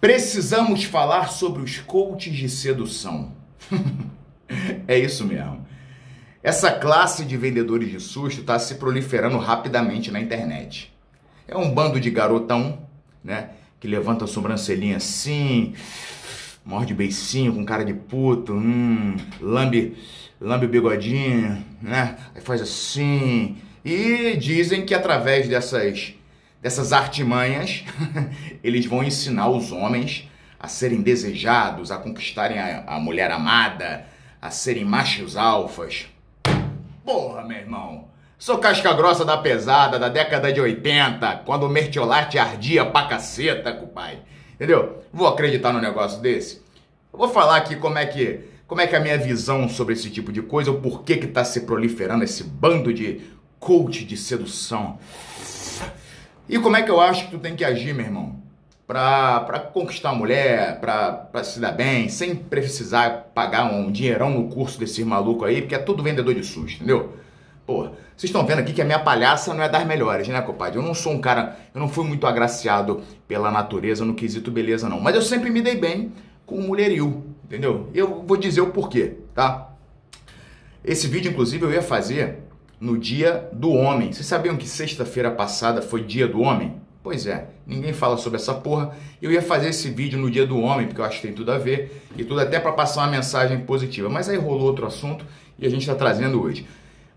Precisamos falar sobre os coaches de sedução. é isso mesmo. Essa classe de vendedores de susto está se proliferando rapidamente na internet. É um bando de garotão, né? Que levanta a sobrancelhinha assim, morde beicinho com cara de puto, hum, lambe, lambe o bigodinho, né? Aí faz assim. E dizem que através dessas dessas artimanhas, eles vão ensinar os homens a serem desejados, a conquistarem a, a mulher amada, a serem machos alfas. Porra, meu irmão. Sou casca grossa da pesada da década de 80, quando o mertiolate ardia pra caceta, pai. Entendeu? Vou acreditar num negócio desse? Eu vou falar aqui como é que como é que é a minha visão sobre esse tipo de coisa, o porquê que tá se proliferando esse bando de coach de sedução. E como é que eu acho que tu tem que agir, meu irmão? Pra conquistar a mulher, pra se dar bem, sem precisar pagar um dinheirão no curso desses malucos aí, porque é tudo vendedor de susto, entendeu? Pô, vocês estão vendo aqui que a minha palhaça não é das melhores, né, compadre? Eu não sou um cara, eu não fui muito agraciado pela natureza no quesito beleza, não. Mas eu sempre me dei bem com o mulherio, entendeu? Eu vou dizer o porquê, tá? Esse vídeo, inclusive, eu ia fazer no Dia do Homem. Vocês sabiam que sexta-feira passada foi Dia do Homem? Pois é, ninguém fala sobre essa porra. Eu ia fazer esse vídeo no Dia do Homem, porque eu acho que tem tudo a ver, e tudo até para passar uma mensagem positiva. Mas aí rolou outro assunto e a gente está trazendo hoje.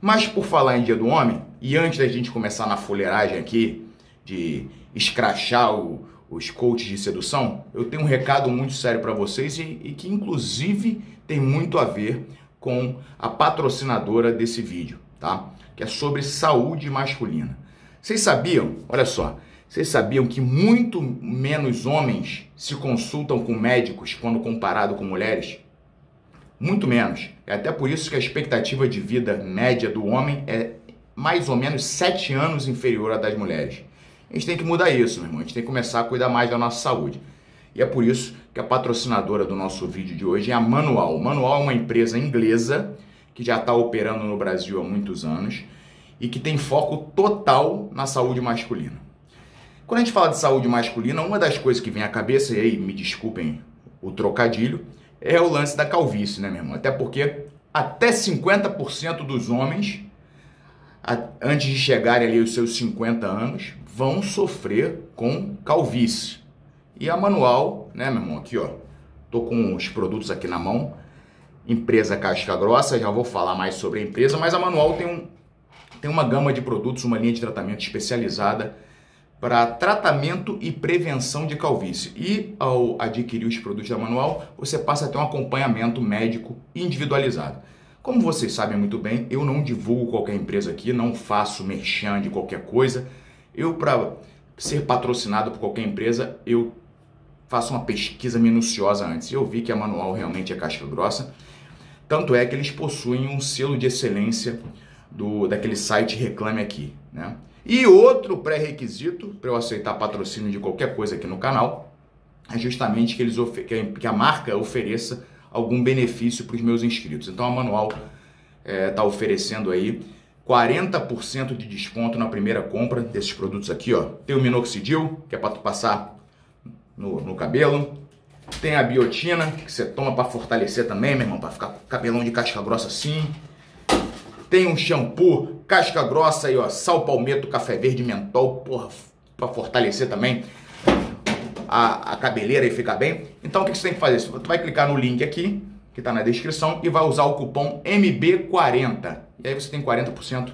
Mas por falar em Dia do Homem, e antes da gente começar na fuleiragem aqui, de escrachar o, os coaches de sedução, eu tenho um recado muito sério para vocês e, e que inclusive tem muito a ver com a patrocinadora desse vídeo tá? Que é sobre saúde masculina. Vocês sabiam? Olha só. Vocês sabiam que muito menos homens se consultam com médicos quando comparado com mulheres? Muito menos. É até por isso que a expectativa de vida média do homem é mais ou menos 7 anos inferior à das mulheres. A gente tem que mudar isso, meu irmão. A gente tem que começar a cuidar mais da nossa saúde. E é por isso que a patrocinadora do nosso vídeo de hoje é a Manual. Manual é uma empresa inglesa que já está operando no Brasil há muitos anos e que tem foco total na saúde masculina. Quando a gente fala de saúde masculina, uma das coisas que vem à cabeça, e aí me desculpem o trocadilho, é o lance da calvície, né, meu irmão? Até porque até 50% dos homens, antes de chegarem ali aos seus 50 anos, vão sofrer com calvície. E a manual, né, meu irmão, aqui ó, tô com os produtos aqui na mão, empresa Casca Grossa, já vou falar mais sobre a empresa, mas a Manual tem, um, tem uma gama de produtos, uma linha de tratamento especializada para tratamento e prevenção de calvície. E ao adquirir os produtos da Manual, você passa a ter um acompanhamento médico individualizado. Como vocês sabem muito bem, eu não divulgo qualquer empresa aqui, não faço merchan de qualquer coisa. Eu, para ser patrocinado por qualquer empresa, eu faço uma pesquisa minuciosa antes. Eu vi que a Manual realmente é casca grossa tanto é que eles possuem um selo de excelência do daquele site Reclame Aqui. Né? E outro pré-requisito para eu aceitar patrocínio de qualquer coisa aqui no canal é justamente que, eles que a marca ofereça algum benefício para os meus inscritos. Então a Manual está é, tá oferecendo aí 40% de desconto na primeira compra desses produtos aqui. Ó. Tem o Minoxidil, que é para passar no, no cabelo. Tem a biotina, que você toma para fortalecer também, meu irmão, para ficar com cabelão de casca grossa assim. Tem um shampoo, casca grossa aí, ó, sal palmeto, café verde, mentol, porra, para fortalecer também a, a cabeleira e ficar bem. Então o que você tem que fazer? Você vai clicar no link aqui, que está na descrição, e vai usar o cupom MB40. E aí você tem 40%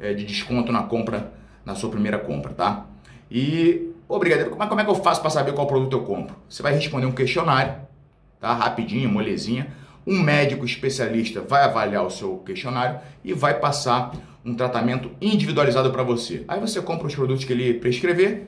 eh, de desconto na compra, na sua primeira compra, tá? E Ô, brigadeiro, é, como é que eu faço para saber qual produto eu compro? Você vai responder um questionário, tá? Rapidinho, molezinha. Um médico especialista vai avaliar o seu questionário e vai passar um tratamento individualizado para você. Aí você compra os produtos que ele prescrever,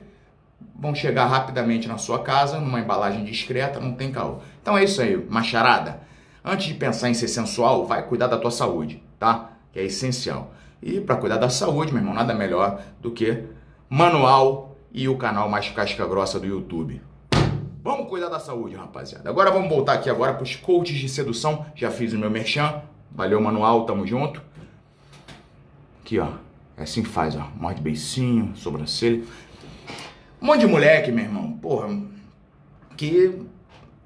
vão chegar rapidamente na sua casa, numa embalagem discreta, não tem caô. Então é isso aí, macharada. Antes de pensar em ser sensual, vai cuidar da tua saúde, tá? Que é essencial. E para cuidar da saúde, meu irmão, nada melhor do que manual e o canal mais casca grossa do YouTube. Vamos cuidar da saúde, rapaziada. Agora vamos voltar aqui agora para os coaches de sedução. Já fiz o meu merchan. Valeu, manual, tamo junto. Aqui, ó. É assim faz, ó. Morde beicinho, sobrancelha. Um monte de moleque, meu irmão. Porra, que,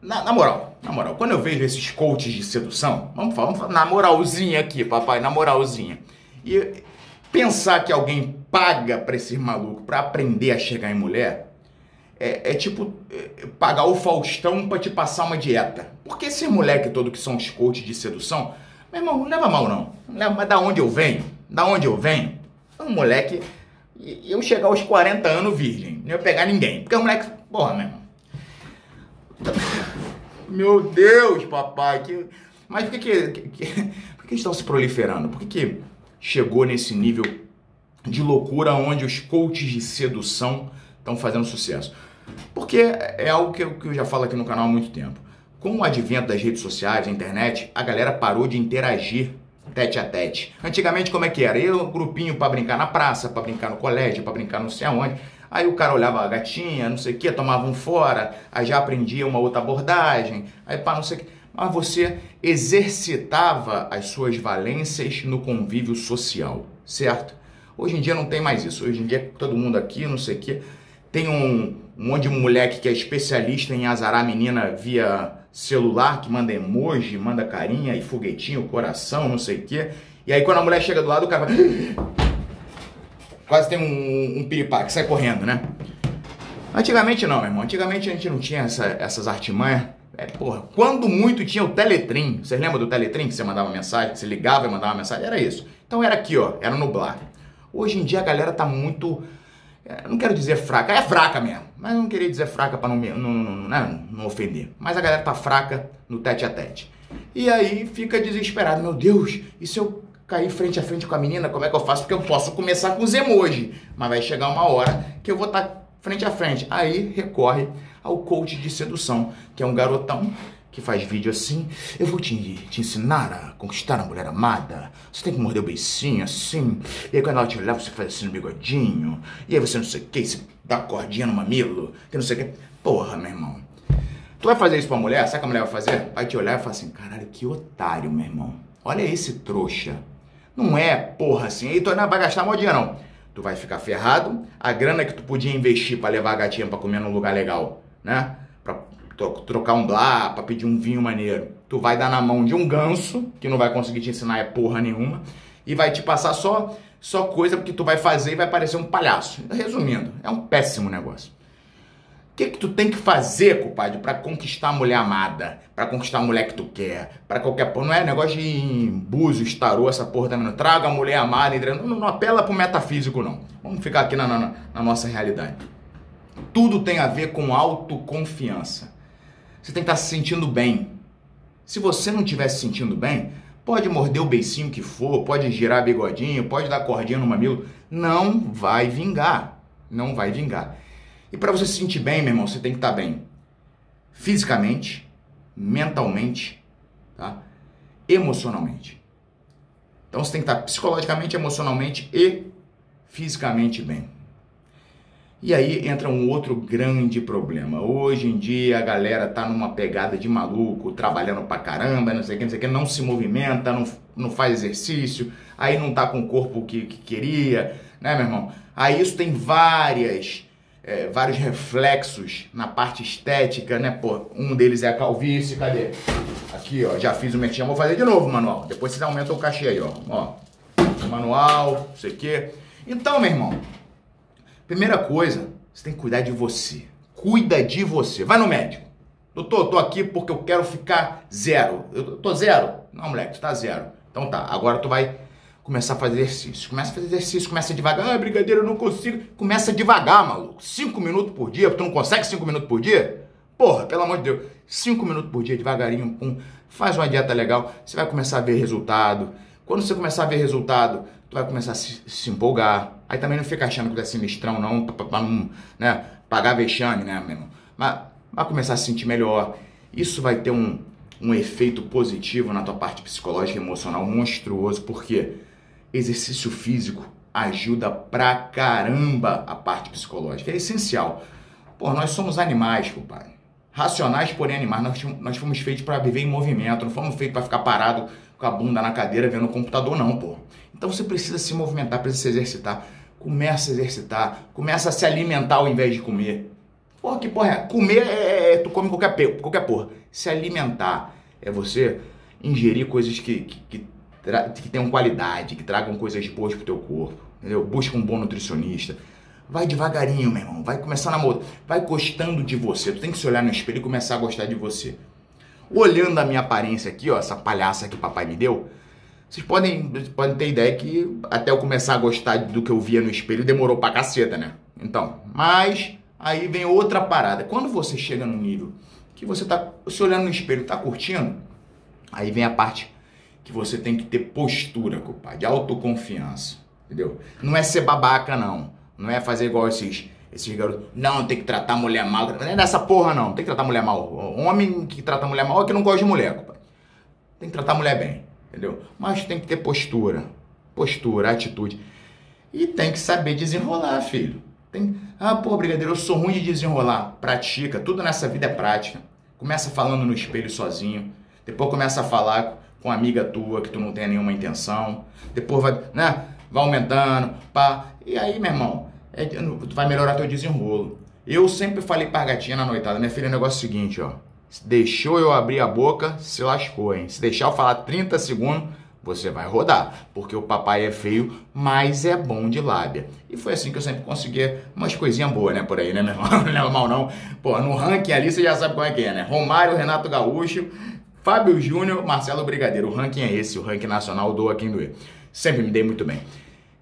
na, na, moral, na moral, quando eu vejo esses coaches de sedução, vamos falar, vamos falar na moralzinha aqui, papai, na moralzinha. E pensar que alguém paga pra esses malucos pra aprender a chegar em mulher, é, é, tipo é, pagar o Faustão pra te passar uma dieta. Porque esses moleque todo que são os coaches de sedução, meu irmão, não leva mal não. não leva, mas da onde eu venho? Da onde eu venho? Um moleque. Eu chegar aos 40 anos virgem, não ia pegar ninguém. Porque o moleque. Porra, meu irmão. Meu Deus, papai. Que... Mas por que, que, que, por que estão se proliferando? Por que, que chegou nesse nível de loucura onde os coaches de sedução estão fazendo sucesso? Porque é algo que eu, que eu já falo aqui no canal há muito tempo. Com o advento das redes sociais, da internet, a galera parou de interagir tete a tete. Antigamente, como é que era? Eu, um grupinho para brincar na praça, para brincar no colégio, para brincar não sei aonde. Aí o cara olhava a gatinha, não sei o que, tomava um fora, aí já aprendia uma outra abordagem, aí pá, não sei o que. Mas você exercitava as suas valências no convívio social, certo? Hoje em dia não tem mais isso. Hoje em dia todo mundo aqui, não sei o que. Tem um, um monte de moleque que é especialista em azarar menina via celular, que manda emoji, manda carinha e foguetinho, coração, não sei o quê. E aí quando a mulher chega do lado, o cara vai... Quase tem um, um piripá que sai correndo, né? Antigamente não, meu irmão. Antigamente a gente não tinha essa, essas artimanhas. É, porra, quando muito tinha o Teletrim. Vocês lembram do Teletrim que você mandava mensagem? Você ligava e mandava mensagem? Era isso. Então era aqui, ó. Era nublar. Hoje em dia a galera tá muito é, não quero dizer fraca, é fraca mesmo, mas não queria dizer fraca para não, não, não, né, não, ofender. Mas a galera tá fraca no tete a tete. E aí fica desesperado, meu Deus, e se eu cair frente a frente com a menina, como é que eu faço? Porque eu posso começar com os emojis, mas vai chegar uma hora que eu vou estar tá frente a frente. Aí recorre ao coach de sedução, que é um garotão que faz vídeo assim, eu vou te, te ensinar a conquistar a mulher amada. Você tem que morder o beicinho assim. E aí quando ela te olhar, você faz assim no bigodinho. E aí você não sei o que, você dá cordinha no mamilo, que não sei o que. Porra, meu irmão. Tu vai fazer isso pra mulher? Sabe o que a mulher vai fazer? Vai te olhar e falar assim, caralho, que otário, meu irmão. Olha esse trouxa. Não é, porra, assim, aí tu não vai gastar mó dinheiro, não. Tu vai ficar ferrado, a grana que tu podia investir para levar a gatinha pra comer num lugar legal, né? Trocar um blá, pra pedir um vinho maneiro. Tu vai dar na mão de um ganso, que não vai conseguir te ensinar é porra nenhuma, e vai te passar só, só coisa que tu vai fazer e vai parecer um palhaço. Resumindo, é um péssimo negócio. O que, que tu tem que fazer, compadre, para conquistar a mulher amada, para conquistar a mulher que tu quer, para qualquer porra. Não é negócio de búzios, tarô, essa porra também. Não traga a mulher amada, não, não, não apela pro metafísico, não. Vamos ficar aqui na, na, na nossa realidade. Tudo tem a ver com autoconfiança. Você tem que estar se sentindo bem. Se você não estiver se sentindo bem, pode morder o beicinho que for, pode girar bigodinho, pode dar cordinha no mamilo, não vai vingar. Não vai vingar. E para você se sentir bem, meu irmão, você tem que estar bem fisicamente, mentalmente, tá? emocionalmente. Então você tem que estar psicologicamente, emocionalmente e fisicamente bem. E aí entra um outro grande problema. Hoje em dia a galera tá numa pegada de maluco, trabalhando pra caramba, não sei o que, não sei o que, não se movimenta, não, não faz exercício, aí não tá com o corpo que, que queria, né, meu irmão? Aí isso tem várias, é, vários reflexos na parte estética, né, pô? Um deles é a calvície, cadê? Aqui, ó, já fiz o merchan, vou fazer de novo, manual. Depois você aumenta o cachê aí, ó. Ó, manual, não sei o que. Então, meu irmão, Primeira coisa, você tem que cuidar de você. Cuida de você. Vai no médico. Doutor, tô aqui porque eu quero ficar zero. Eu tô zero? Não, moleque, tu tá zero. Então tá, agora tu vai começar a fazer exercício. Começa a fazer exercício, começa devagar. Ah, brigadeiro, eu não consigo. Começa devagar, maluco. Cinco minutos por dia. Tu não consegue cinco minutos por dia? Porra, pelo amor de Deus. Cinco minutos por dia, devagarinho, pum. Faz uma dieta legal. Você vai começar a ver resultado. Quando você começar a ver resultado, tu vai começar a se, se empolgar. Aí também não fica achando que é sinistrão, não, pra, não né, pagar vexame, né, meu irmão? Mas vai começar a se sentir melhor. Isso vai ter um, um efeito positivo na tua parte psicológica e emocional monstruoso, porque exercício físico ajuda pra caramba a parte psicológica. É essencial. Pô, nós somos animais, compadre. Racionais, porém animais. Nós, nós fomos feitos para viver em movimento, não fomos feitos para ficar parado com a bunda na cadeira vendo o computador, não, pô. Então você precisa se movimentar, precisa se exercitar. Começa a exercitar, começa a se alimentar ao invés de comer. Porra, que porra é? Comer é, é tu come qualquer, qualquer porra. Se alimentar é você ingerir coisas que, que, que, que tenham qualidade, que tragam coisas boas pro teu corpo, entendeu? Busca um bom nutricionista. Vai devagarinho, meu irmão. Vai começar na moda. Vai gostando de você. Tu tem que se olhar no espelho e começar a gostar de você. Olhando a minha aparência aqui, ó, essa palhaça que o papai me deu, vocês podem, podem ter ideia que até eu começar a gostar do que eu via no espelho demorou pra caceta, né? Então, mas aí vem outra parada. Quando você chega no nível que você tá se olhando no espelho, tá curtindo, aí vem a parte que você tem que ter postura, compadre, autoconfiança, entendeu? Não é ser babaca, não. Não é fazer igual esses, esses garotos. Não, tem que tratar mulher mal. Não é dessa porra, não. Tem que tratar mulher mal. Homem que trata mulher mal é que não gosta de mulher, compadre. Tem que tratar mulher bem entendeu? Mas tem que ter postura, postura, atitude. E tem que saber desenrolar, filho. Tem... Ah, pô, brigadeiro, eu sou ruim de desenrolar. Pratica, tudo nessa vida é prática. Começa falando no espelho sozinho, depois começa a falar com amiga tua que tu não tem nenhuma intenção, depois vai, né, vai aumentando, pá. E aí, meu irmão, é, tu vai melhorar teu desenrolo. Eu sempre falei pra gatinha na noitada, minha filha, o negócio é o seguinte, ó. Deixou eu abrir a boca, se lascou, hein? Se deixar eu falar 30 segundos, você vai rodar, porque o papai é feio, mas é bom de lábia. E foi assim que eu sempre consegui umas coisinhas boas, né, por aí, né, meu irmão? Não é mal não. Pô, no ranking ali você já sabe qual é que é, né? Romário, Renato Gaúcho, Fábio Júnior, Marcelo Brigadeiro. O ranking é esse, o ranking nacional doa quem doer. Sempre me dei muito bem.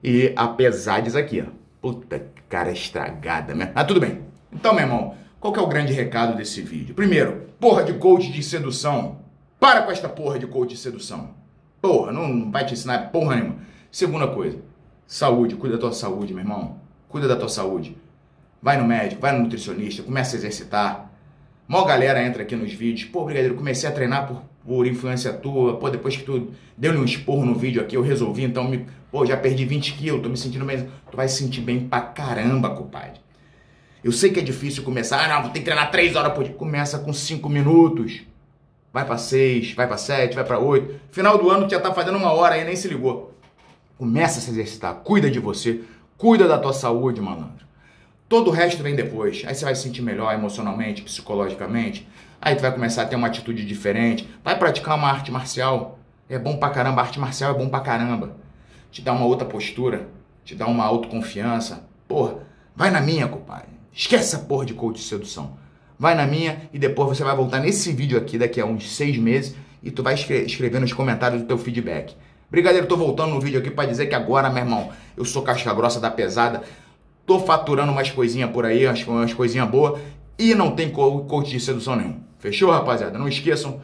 E apesar disso aqui, ó. Puta cara estragada, né? Mas tudo bem. Então, meu irmão, qual que é o grande recado desse vídeo? Primeiro, porra de coach de sedução. Para com esta porra de coach de sedução. Porra, não vai te ensinar porra nenhuma. Segunda coisa, saúde. Cuida da tua saúde, meu irmão. Cuida da tua saúde. Vai no médico, vai no nutricionista, começa a exercitar. Mó galera entra aqui nos vídeos. Pô, brigadeiro, comecei a treinar por, por influência tua. Pô, depois que tu deu-lhe um esporro no vídeo aqui, eu resolvi. Então, me, pô, já perdi 20 quilos, tô me sentindo bem. Tu vai se sentir bem pra caramba, compadre. Eu sei que é difícil começar, ah, não, vou ter que treinar 3 horas por dia. Começa com 5 minutos. Vai para 6, vai para 7, vai para 8. Final do ano tu já tá fazendo uma hora aí, nem se ligou. Começa a se exercitar, cuida de você, cuida da tua saúde, malandro. Todo o resto vem depois. Aí você vai se sentir melhor emocionalmente, psicologicamente. Aí tu vai começar a ter uma atitude diferente. Vai praticar uma arte marcial. É bom pra caramba, a arte marcial é bom pra caramba. Te dá uma outra postura, te dá uma autoconfiança. Porra, vai na minha, compadre. Esquece essa porra de coach de sedução. Vai na minha e depois você vai voltar nesse vídeo aqui daqui a uns seis meses e tu vai escrever nos comentários o teu feedback. Brigadeiro, tô voltando no vídeo aqui para dizer que agora, meu irmão, eu sou casca grossa da pesada, tô faturando umas coisinhas por aí, umas, umas coisinhas boas e não tem coach de sedução nenhum. Fechou, rapaziada? Não esqueçam,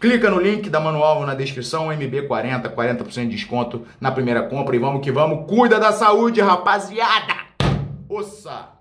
clica no link da manual na descrição, MB40, 40% de desconto na primeira compra e vamos que vamos. Cuida da saúde, rapaziada! Ossa!